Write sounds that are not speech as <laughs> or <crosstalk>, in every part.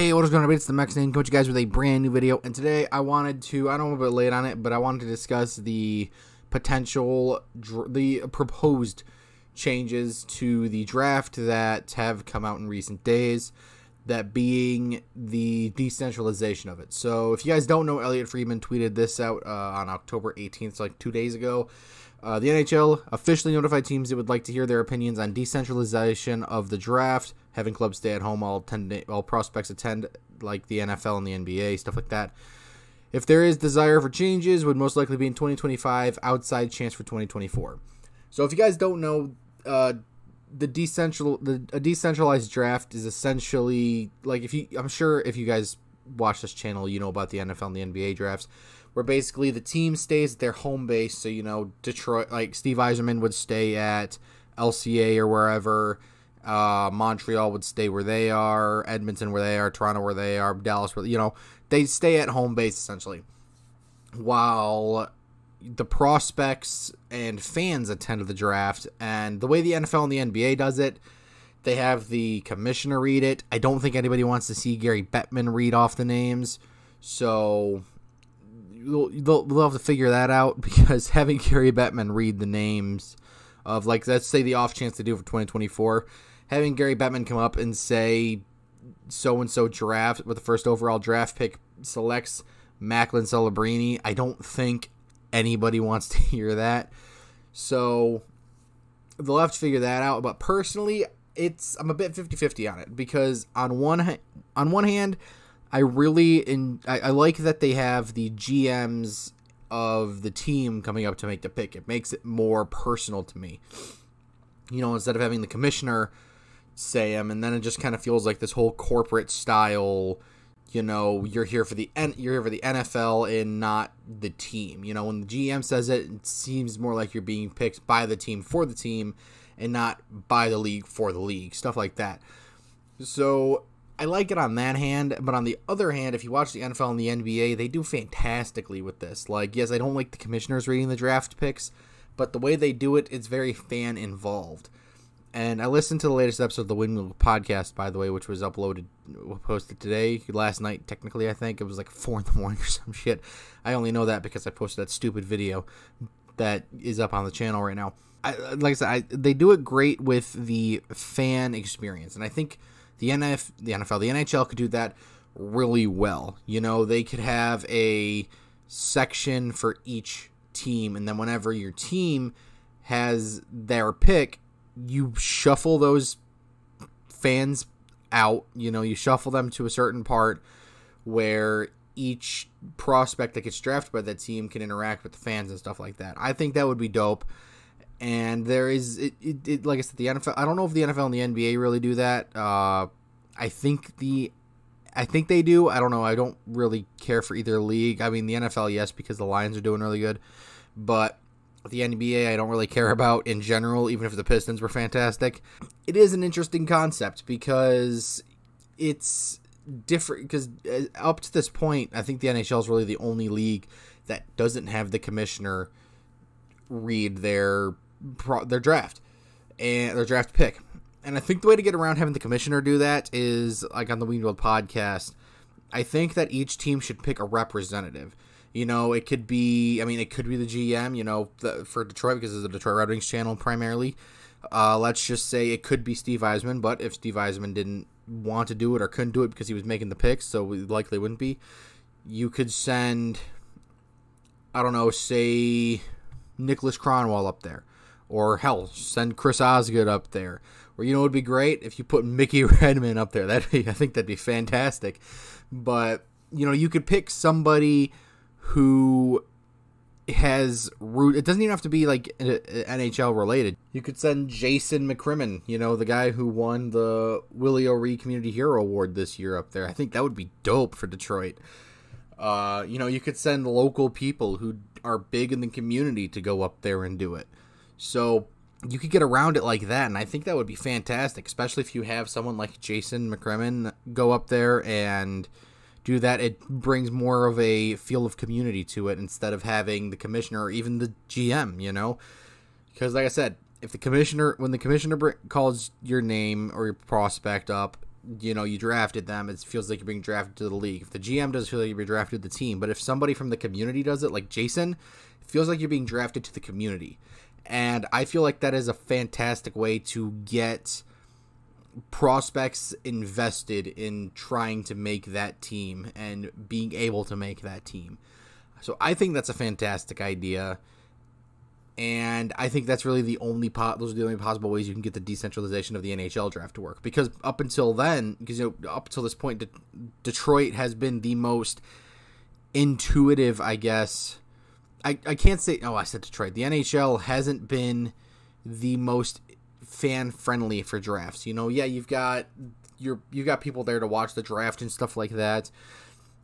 Hey, what is going on? It's the Mexican Coach, you guys, with a brand new video. And today I wanted to, I know I'm a bit late on it, but I wanted to discuss the potential, the proposed changes to the draft that have come out in recent days. That being the decentralization of it. So, if you guys don't know, Elliotte Friedman tweeted this out uh, on October 18th, so like two days ago. Uh, the NHL officially notified teams that would like to hear their opinions on decentralization of the draft, having clubs stay at home, all, attend, all prospects attend, like the NFL and the NBA, stuff like that. If there is desire for changes, would most likely be in 2025, outside chance for 2024. So if you guys don't know, uh, the decentral the a decentralized draft is essentially like if you I'm sure if you guys watch this channel, you know about the NFL and the NBA drafts where basically the team stays at their home base. So, you know, Detroit, like Steve Yzerman would stay at LCA or wherever. Uh, Montreal would stay where they are, Edmonton where they are, Toronto where they are, Dallas where, you know, they stay at home base essentially. While the prospects and fans attend the draft, and the way the NFL and the NBA does it, they have the commissioner read it. I don't think anybody wants to see Gary Bettman read off the names. So they'll, they'll have to figure that out <laughs> because having Gary Bettman read the names of like let's say the off chance to do for 2024, having Gary Bettman come up and say so and so draft with the first overall draft pick selects Macklin Celebrini, I don't think anybody wants to <laughs> hear that. So they'll have to figure that out. But personally, it's I'm a bit 50-50 on it because on one on one hand, I really in I, I like that they have the GMs of the team coming up to make the pick. It makes it more personal to me. You know, instead of having the commissioner say them, and then it just kind of feels like this whole corporate style. You know, you're here for the N- you're here for the NFL and not the team. You know, when the GM says it, it seems more like you're being picked by the team for the team, and not by the league for the league. Stuff like that. So I like it on that hand, but on the other hand, if you watch the NFL and the NBA, they do fantastically with this. Like, yes, I don't like the commissioners reading the draft picks, but the way they do it, it's very fan involved. And I listened to the latest episode of the Winged Wheel podcast, by the way, which was uploaded, posted today, last night, technically, I think. It was like 4 in the <laughs> morning or some shit. I only know that because I posted that stupid video that is up on the channel right now. I, like I said, I, they do it great with the fan experience. And I think the NF, the NFL, the NHL could do that really well. You know, they could have a section for each team, and then whenever your team has their pick, you shuffle those fans out. You know, you shuffle them to a certain part where each prospect that gets drafted by that team can interact with the fans and stuff like that. I think that would be dope. And there is it, it, it, like I said, the NFL. I don't know if the NFL and the NBA really do that. Uh, I think the I think they do. I don't know. I don't really care for either league. I mean, the NFL, yes, because the Lions are doing really good, but the NBA, I don't really care about in general. Even if the Pistons were fantastic, it is an interesting concept because it's different. Because uh, up to this point, I think the NHL is really the only league that doesn't have the commissioner read their their draft and their draft pick. And I think the way to get around having the commissioner do that is like on the Winged Wheel podcast. I think that each team should pick a representative. You know, it could be, I mean, it could be the GM, you know, the, for Detroit because it's the Detroit Red Wings channel primarily. Uh, let's just say it could be Steve Yzerman, but if Steve Yzerman didn't want to do it or couldn't do it because he was making the picks, so it likely wouldn't be, you could send, I don't know, say Niklas Kronwall up there. Or hell, send Chris Osgood up there. Or you know, it would be great if you put Mickey <laughs> Redmond up there. That I think that'd be fantastic. But you know, you could pick somebody who has root. It doesn't even have to be like NHL related. You could send Jason McCrimmon, you know, the guy who won the Willie O'Ree Community Hero Award this year up there. I think that would be dope for Detroit. Uh, you know, you could send local people who are big in the community to go up there and do it. So you could get around it like that, and I think that would be fantastic, especially if you have someone like Jason McCrimmon go up there and do that. It brings more of a feel of community to it instead of having the commissioner or even the GM, you know? Because, like I said, if the commissioner, when the commissioner calls your name or your prospect up, you know you drafted them, it feels like you're being drafted to the league. If the GM does feel like you're being drafted to the team, but if somebody from the community does it, like Jason, it feels like you're being drafted to the community. And I feel like that is a fantastic way to get prospects invested in trying to make that team and being able to make that team. So I think that's a fantastic idea. And I think that's really the only po- those are the only possible ways you can get the decentralization of the NHL draft to work. Because up until then, because you know, up until this point, De- Detroit has been the most intuitive, I guess. I, I can't say. Oh, I said Detroit. The NHL hasn't been the most fan friendly for drafts. You know, yeah, you've got you're you've got people there to watch the draft and stuff like that,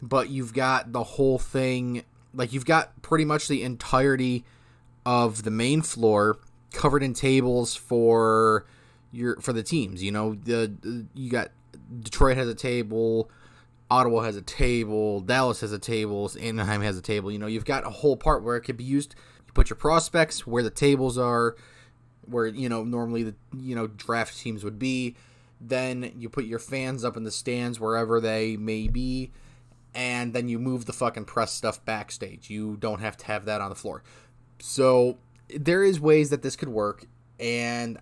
but you've got the whole thing. Like you've got pretty much the entirety of the main floor covered in tables for your for the teams. You know, the you got Detroit has a table, Ottawa has a table, Dallas has a table, Anaheim has a table. You know, you've got a whole part where it could be used. You put your prospects where the tables are, where you know normally the you know draft teams would be. Then you put your fans up in the stands wherever they may be, and then you move the fucking press stuff backstage. You don't have to have that on the floor. So there is ways that this could work, and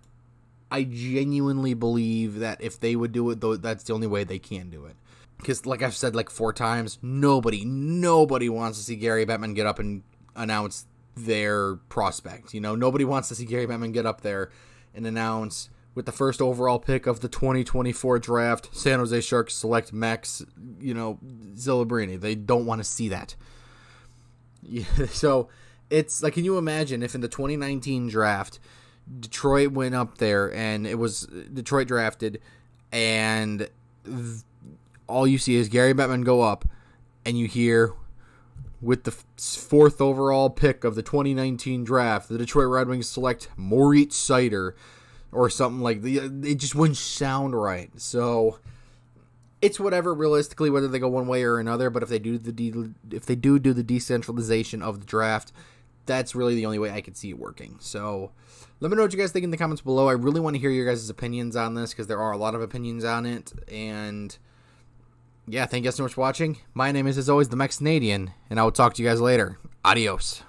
I genuinely believe that if they would do it, though, that's the only way they can do it. Because, like I've said like four times, nobody, nobody wants to see Gary Bettman get up and announce their prospect. You know, nobody wants to see Gary Bettman get up there and announce with the first overall pick of the 2024 draft, San Jose Sharks select Max, you know, Celebrini. They don't want to see that. Yeah, <laughs> so it's like, can you imagine if in the 2019 draft, Detroit went up there and it was Detroit drafted, and th- all you see is Gary Bettman go up, and you hear with the fourth overall pick of the 2019 draft, the Detroit Red Wings select Moritz Seider or something like that. Uh, it just wouldn't sound right. So it's whatever realistically whether they go one way or another, but if they do the de- if they do do the decentralization of the draft, that's really the only way I could see it working. So let me know what you guys think in the comments below. I really want to hear your guys' opinions on this because there are a lot of opinions on it. And yeah, thank you guys so much for watching. My name is, as always, the Mex Canadian, and I will talk to you guys later. Adios.